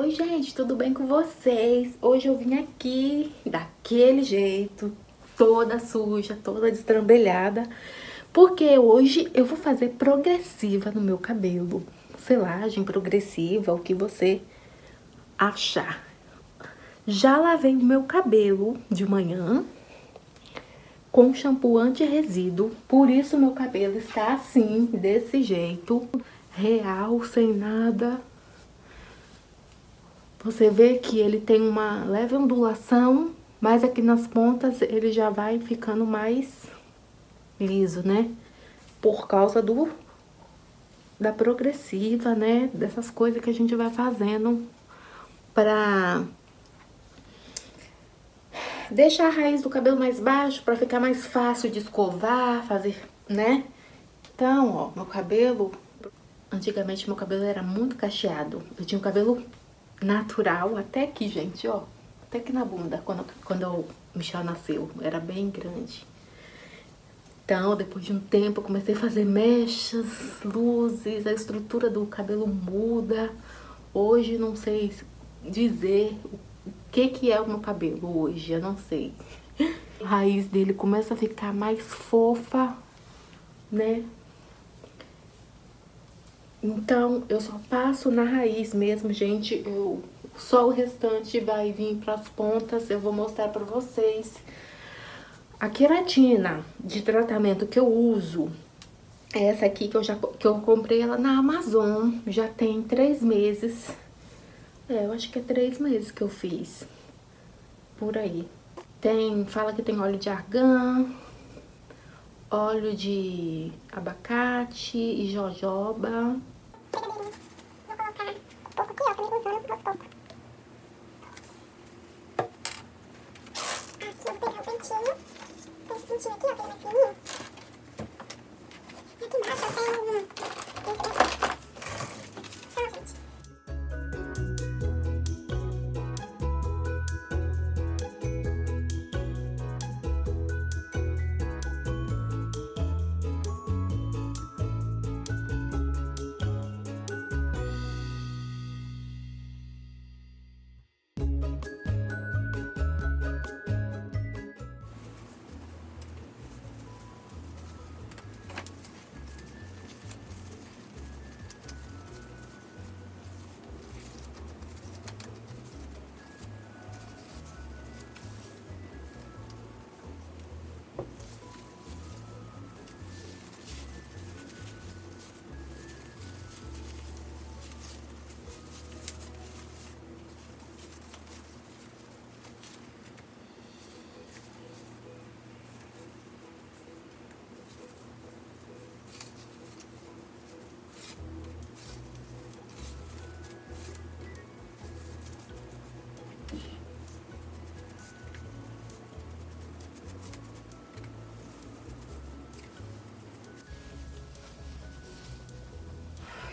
Oi, gente, tudo bem com vocês? Hoje eu vim aqui daquele jeito, toda suja, toda destrambelhada, porque hoje eu vou fazer progressiva no meu cabelo. Selagem progressiva, o que você achar. Já lavei o meu cabelo de manhã com shampoo anti-resíduo, por isso meu cabelo está assim, desse jeito, real, sem nada você vê que ele tem uma leve ondulação, mas aqui nas pontas ele já vai ficando mais liso, né? Por causa do da progressiva, né? Dessas coisas que a gente vai fazendo pra deixar a raiz do cabelo mais baixo, pra ficar mais fácil de escovar, fazer, né? Então, ó, meu cabelo... Antigamente meu cabelo era muito cacheado. Eu tinha um cabelo natural, até aqui, gente, ó. Até aqui na bunda, quando, quando o Michel nasceu, era bem grande. Então, depois de um tempo, eu comecei a fazer mechas, luzes, a estrutura do cabelo muda. Hoje, não sei dizer o que que é o meu cabelo hoje, eu não sei. A raiz dele começa a ficar mais fofa, né? Então, eu só passo na raiz mesmo, gente. Eu, só o restante vai vir para as pontas. Eu vou mostrar para vocês. A queratina de tratamento que eu uso é essa aqui que eu já que eu comprei ela na Amazon. Já tem três meses. É, eu acho que é três meses que eu fiz. Por aí. Tem, fala que tem óleo de argan, óleo de abacate e jojoba. Vou colocar um pouco aqui, ó, também usando aos poucos. Aqui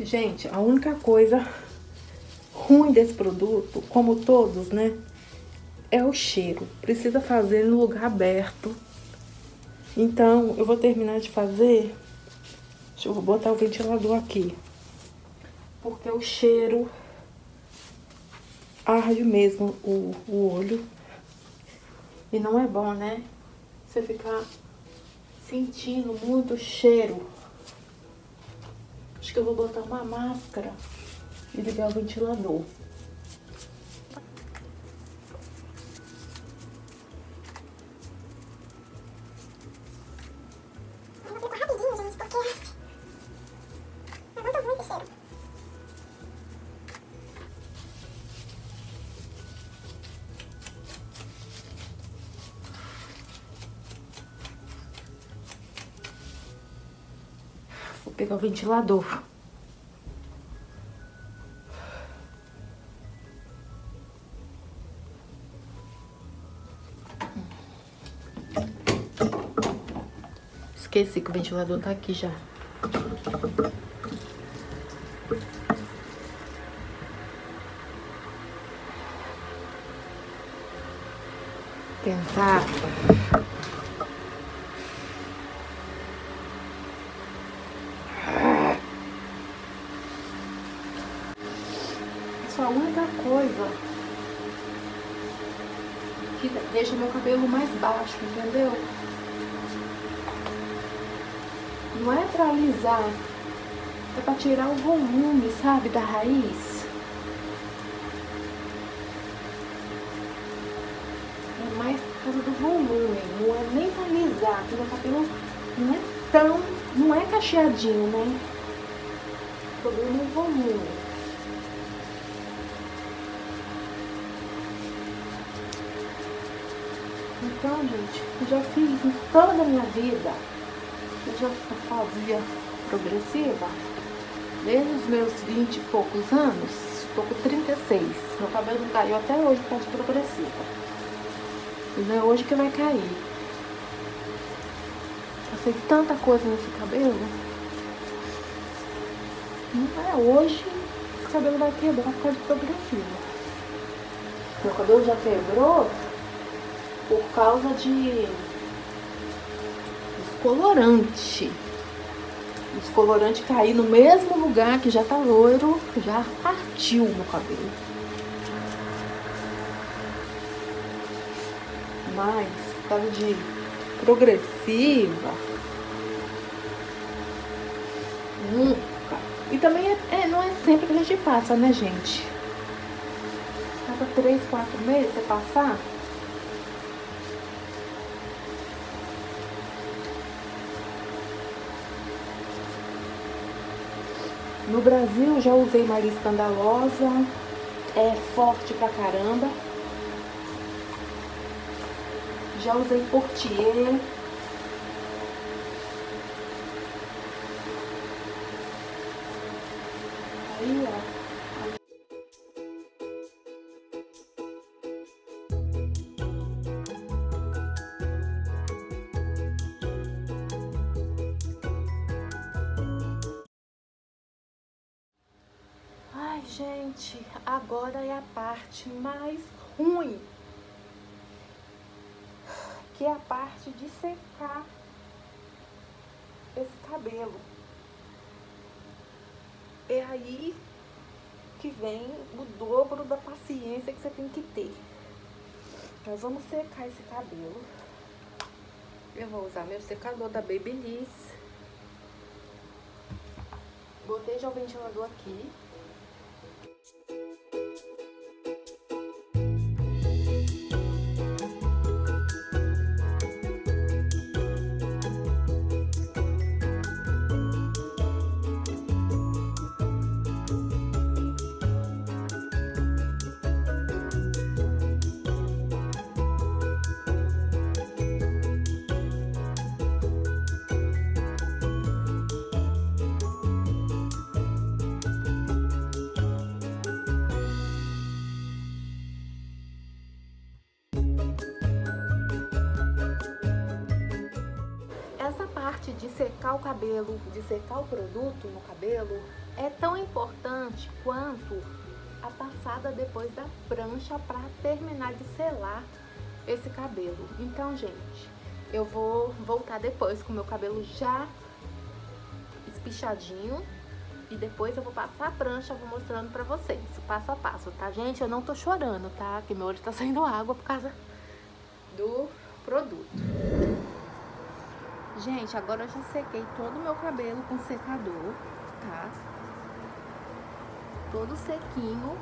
Gente, a única coisa ruim desse produto, como todos, né? É o cheiro. Precisa fazer no lugar aberto. Então, eu vou terminar de fazer. Deixa eu botar o ventilador aqui. Porque o cheiro arde mesmo o, o olho. E não é bom, né? Você ficar sentindo muito cheiro que eu vou botar uma máscara e ligar o ventilador. Vou pegar o ventilador. Esqueci que o ventilador tá aqui já. Tentar é a única coisa que deixa meu cabelo mais baixo, entendeu? Não é pra alisar, é pra tirar o volume, sabe, da raiz. É mais por causa do volume, não é nem pra alisar, porque meu cabelo não é tão, não é cacheadinho, né? O problema é o volume. Então, gente, já fiz em toda a minha vida. Fazia progressiva. Desde os meus 20 e poucos anos. Estou com 36. Meu cabelo não caiu até hoje por causa progressiva. E não é hoje que vai cair. Passei tanta coisa nesse cabelo. Não é hoje que o cabelo vai quebrar por causa de progressiva. Meu cabelo já quebrou por causa de descolorante. Descolorante cair no mesmo lugar que já tá loiro, já partiu meu cabelo. Mas, por causa de progressiva, nunca. E também é, é, não é sempre que a gente passa, né, gente? Cada três, quatro meses você passar, No Brasil já usei Maria Escandalosa, é forte pra caramba. Já usei Portier. Gente, agora é a parte mais ruim. Que é a parte de secar esse cabelo. É aí que vem o dobro da paciência que você tem que ter. Nós vamos secar esse cabelo. Eu vou usar meu secador da Babyliss. Botei já o ventilador aqui. Secar o cabelo, de secar o produto no cabelo, é tão importante quanto a passada depois da prancha para terminar de selar esse cabelo. Então, gente, eu vou voltar depois com o meu cabelo já espichadinho e depois eu vou passar a prancha, vou mostrando pra vocês, passo a passo, tá, gente? Eu não tô chorando, tá? Que meu olho tá saindo água por causa do produto. Gente, agora eu já sequei todo o meu cabelo com secador, tá? Todo sequinho.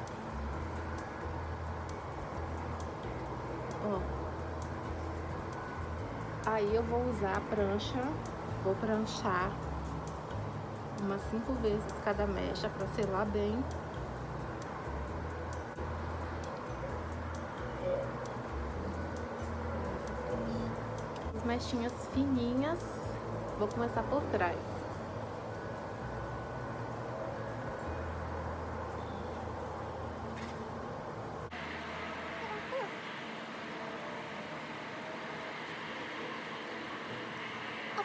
Ó. Aí eu vou usar a prancha, vou pranchar umas cinco vezes cada mecha pra selar bem. Mechinhas fininhas. Vou começar por trás.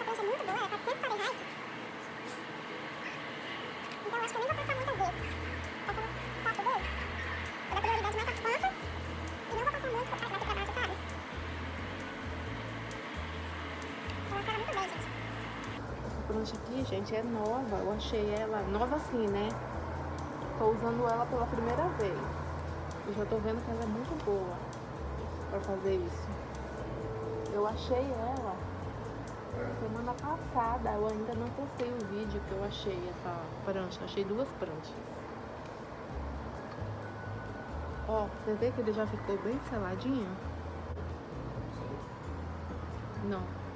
É muito boa, 400 Fahrenheit. Então acho que eu nem vou passar aqui, gente, é nova. Eu achei ela nova assim, né? Tô usando ela pela primeira vez. E já tô vendo que ela é muito boa pra fazer isso. Eu achei ela semana passada, eu ainda não postei o vídeo que eu achei essa prancha. Achei duas pranchas. Ó, você vê que ele já ficou bem seladinho? Não.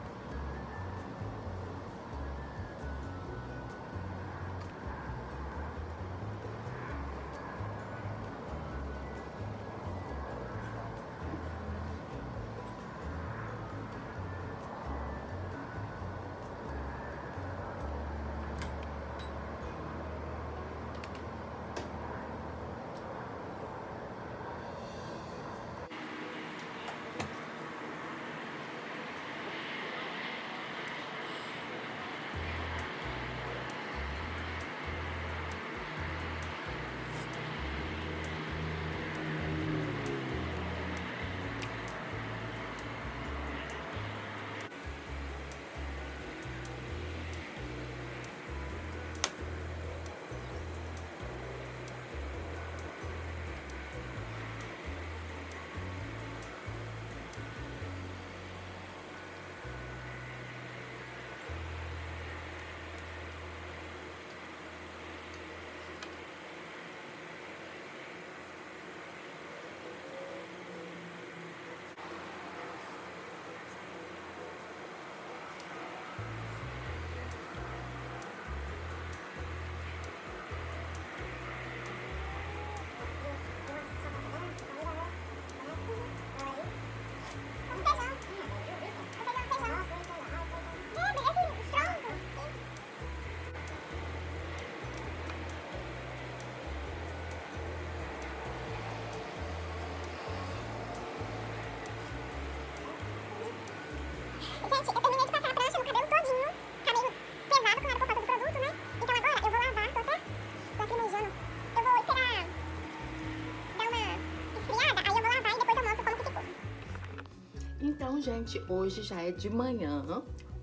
Gente, hoje já é de manhã.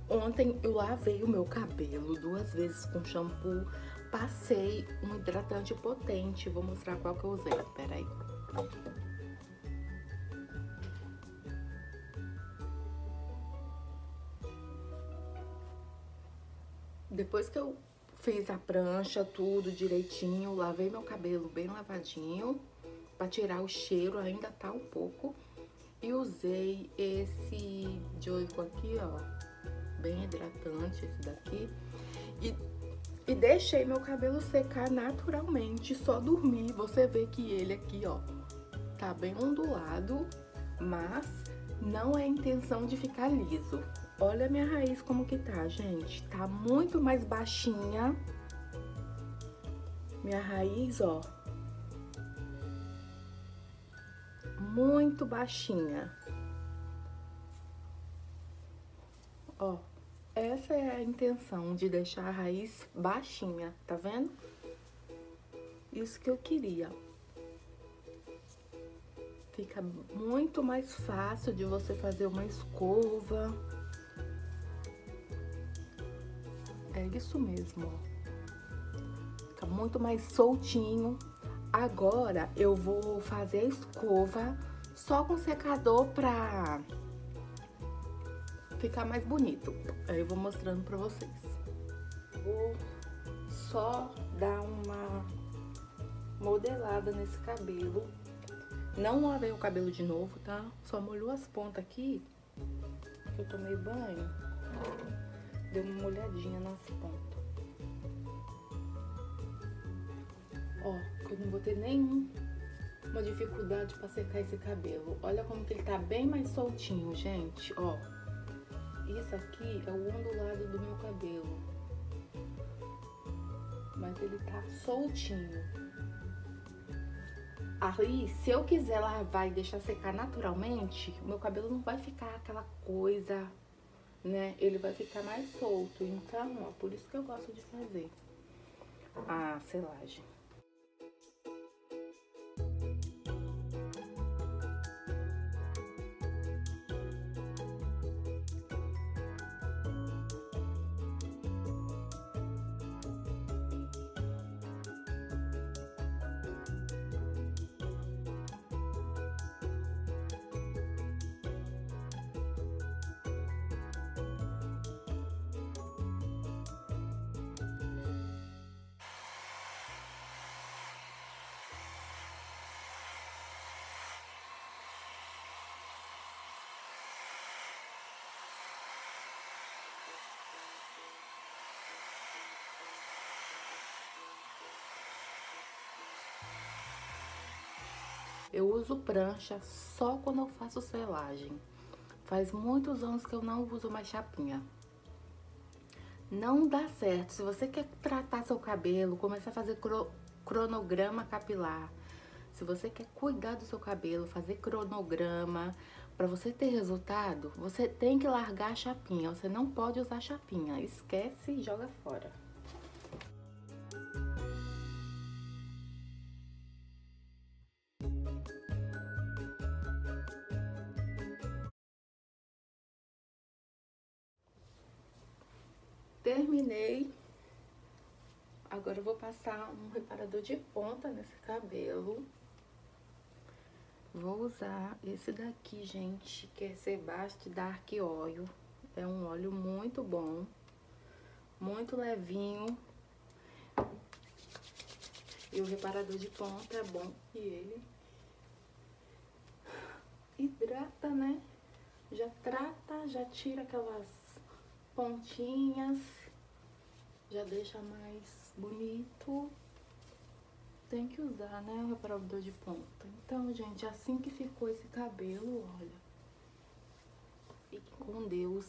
Ontem eu lavei o meu cabelo duas vezes com shampoo. Passei um hidratante potente. Vou mostrar qual que eu usei. Peraí. Depois que eu fiz a prancha, tudo direitinho, lavei meu cabelo bem lavadinho, pra tirar o cheiro, ainda tá um pouco. E usei esse Joico aqui, ó, bem hidratante esse daqui. E, e deixei meu cabelo secar naturalmente, só dormir. Você vê que ele aqui, ó, tá bem ondulado, mas não é intenção de ficar liso. Olha a minha raiz como que tá, gente. Tá muito mais baixinha. Minha raiz, ó. Muito baixinha. Ó, essa é a intenção de deixar a raiz baixinha, tá vendo? Isso que eu queria. Fica muito mais fácil de você fazer uma escova. É isso mesmo, ó. Fica muito mais soltinho. Agora eu vou fazer a escova só com secador pra ficar mais bonito. Aí eu vou mostrando pra vocês. Vou só dar uma modelada nesse cabelo. Não lavei o cabelo de novo, tá? Só molhou as pontas aqui, que eu tomei banho. Deu uma molhadinha nas pontas. Ó, eu não vou ter nenhuma dificuldade pra secar esse cabelo. Olha como que ele tá bem mais soltinho, gente, ó. Isso aqui é o ondulado do meu cabelo. Mas ele tá soltinho. Aí, se eu quiser lavar e deixar secar naturalmente, o meu cabelo não vai ficar aquela coisa né? Ele vai ficar mais solto. Então, ó, por isso que eu gosto de fazer a selagem. Eu uso prancha só quando eu faço selagem. Faz muitos anos que eu não uso mais chapinha. Não dá certo. Se você quer tratar seu cabelo, começar a fazer cronograma capilar, se você quer cuidar do seu cabelo, fazer cronograma, para você ter resultado, você tem que largar a chapinha. Você não pode usar chapinha. Esquece e joga fora. Terminei. Agora eu vou passar um reparador de ponta nesse cabelo. Vou usar esse daqui, gente, que é Sebast Dark Oil. É um óleo muito bom, muito levinho. E o reparador de ponta é bom e ele hidrata, né? Já trata, já tira aquelas pontinhas, já deixa mais bonito. Tem que usar, né, o reparador de ponta. Então, gente, assim que ficou esse cabelo, olha. Fique com Deus.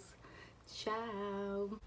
Tchau.